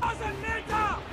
Außer Meter!